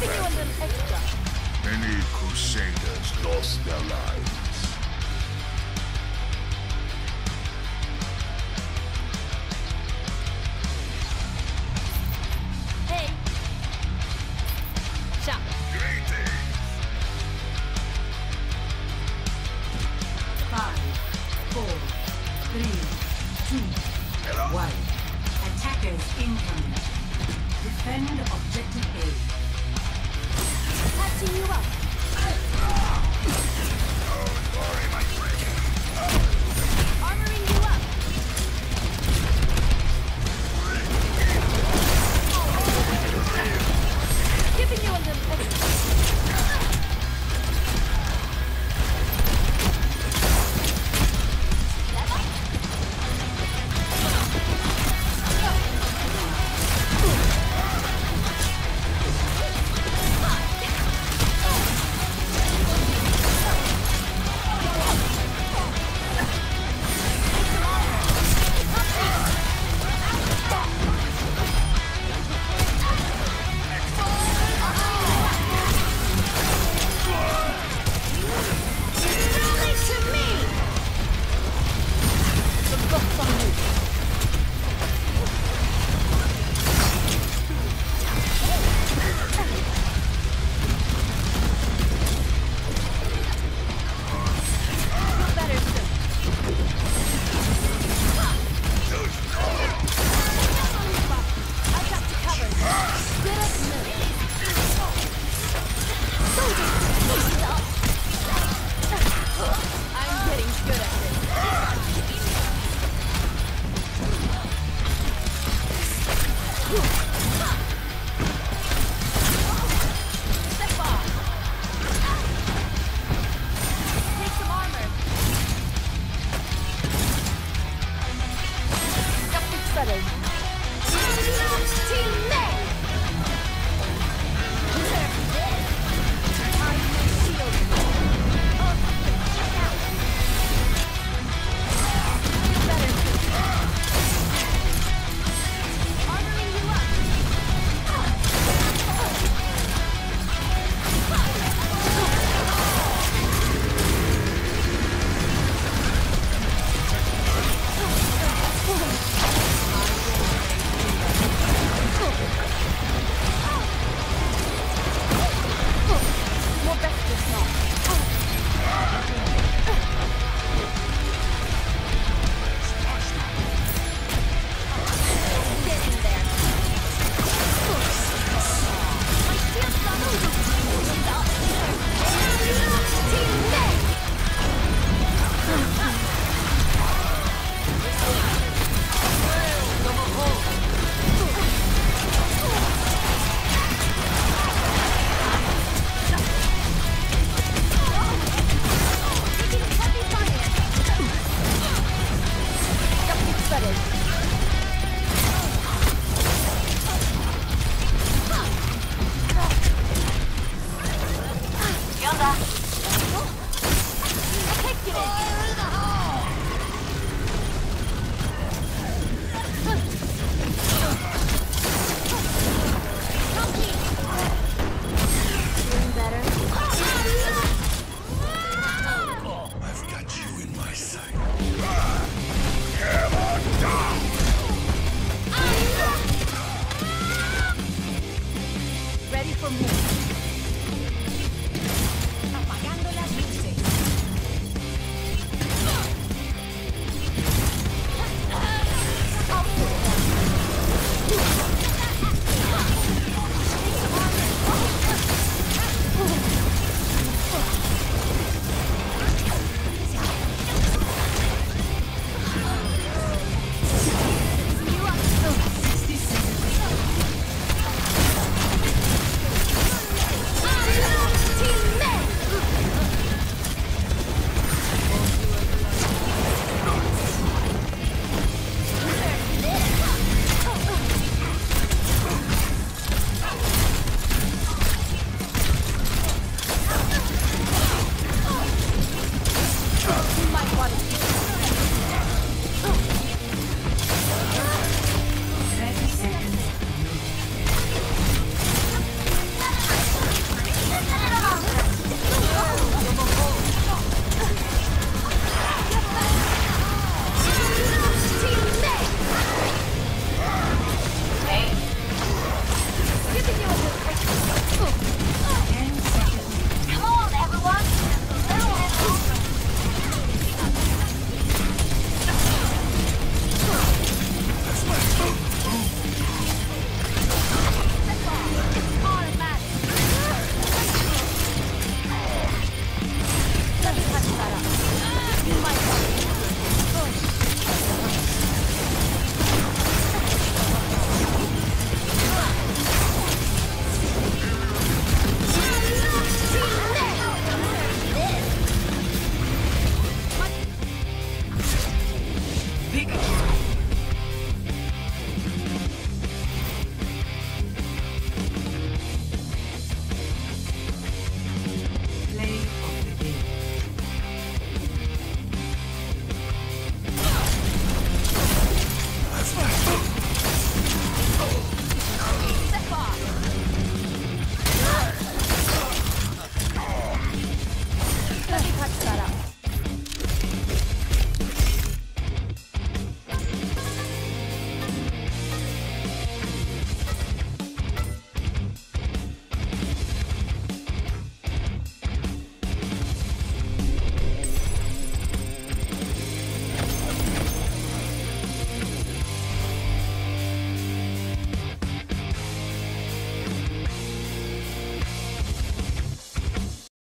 Many crusaders lost their lives. Hey. Attackers incoming. Defend objective A. Patching you up. Armoring